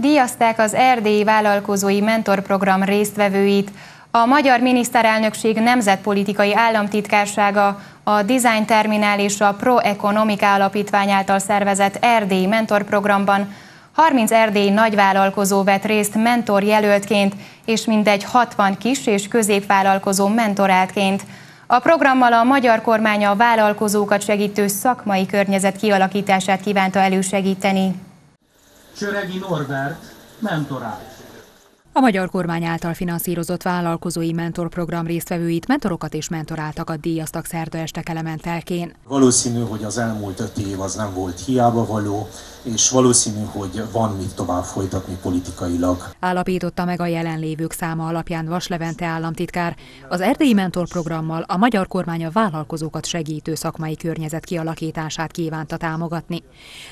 Díjazták az erdélyi vállalkozói mentorprogram résztvevőit. A magyar miniszterelnökség nemzetpolitikai államtitkársága a Design Terminál és a Pro Economica Alapítvány által szervezett erdélyi mentorprogramban 30 erdélyi nagyvállalkozó vett részt mentor jelöltként, és mindegy 60 kis és középvállalkozó mentoráltként. A programmal a magyar kormány a vállalkozókat segítő szakmai környezet kialakítását kívánta elősegíteni. Söregi Norbert, mentorál. A magyar kormány által finanszírozott vállalkozói mentorprogram résztvevőit mentorokat és mentoráltakat díjaztak szerda este Kelementelkén. Valószínű, hogy az elmúlt öt év az nem volt hiába való, és valószínű, hogy van mit tovább folytatni politikailag. Állapította meg a jelenlévők száma alapján Vaslevente államtitkár. Az erdélyi mentorprogrammal a magyar kormány a vállalkozókat segítő szakmai környezet kialakítását kívánta támogatni.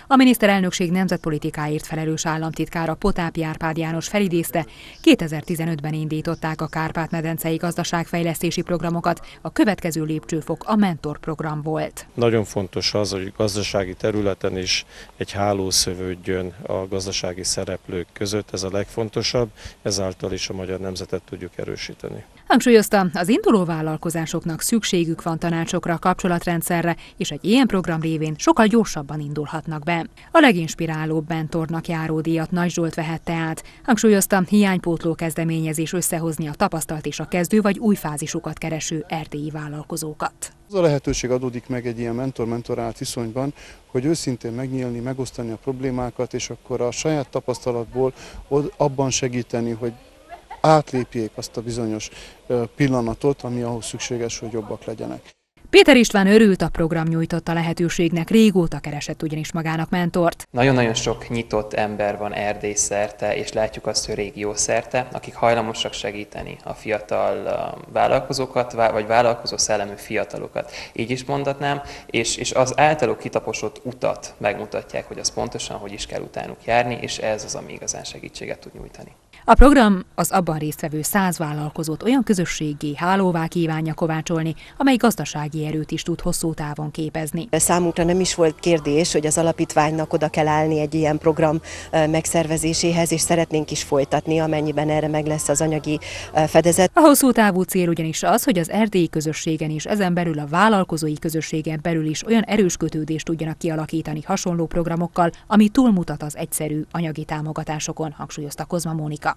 A miniszterelnökség nemzetpolitikáért felelős államtitkára Potápi Árpád János felidézte, 2015-ben indították a Kárpát-medencei gazdaságfejlesztési programokat, a következő lépcsőfok a mentorprogram volt. Nagyon fontos az, hogy gazdasági területen is egy háló szövődjön a gazdasági szereplők között, ez a legfontosabb, ezáltal is a magyar nemzetet tudjuk erősíteni. Hangsúlyozta, az induló vállalkozásoknak szükségük van tanácsokra, kapcsolatrendszerre, és egy ilyen program révén sokkal gyorsabban indulhatnak be. A leginspirálóbb mentornak járó díjat Nagy Zsolt vehette át. Hangsúlyozta, hiánypótló kezdeményezés összehozni a tapasztalt és a kezdő vagy új fázisukat kereső erdélyi vállalkozókat. Az a lehetőség adódik meg egy ilyen mentor-mentorált viszonyban, hogy őszintén megnyílni, megosztani a problémákat, és akkor a saját tapasztalatból abban segíteni, hogy átlépjék azt a bizonyos pillanatot, ami ahhoz szükséges, hogy jobbak legyenek. Péter István örült a program nyújtotta lehetőségnek, régóta keresett ugyanis magának mentort. Nagyon-nagyon sok nyitott ember van Erdély szerte, és látjuk azt, hogy régió szerte, akik hajlamosak segíteni a fiatal vállalkozókat, vagy vállalkozó szellemű fiatalokat. Így is mondhatnám, és, és az általuk kitaposott utat megmutatják, hogy az pontosan hogy is kell utánuk járni, és ez az, ami igazán segítséget tud nyújtani. A program az abban résztvevő száz vállalkozót olyan közösségi hálóvá kívánja kovácsolni, amely gazdasági erőt is tud hosszú távon képezni. Számunkra nem is volt kérdés, hogy az alapítványnak oda kell állni egy ilyen program megszervezéséhez, és szeretnénk is folytatni, amennyiben erre meg lesz az anyagi fedezet. A hosszú távú cél ugyanis az, hogy az erdélyi közösségen is, ezen belül a vállalkozói közösségen belül is olyan erős kötődést tudjanak kialakítani hasonló programokkal, ami túlmutat az egyszerű anyagi támogatásokon, hangsúlyozta Kozma Mónika.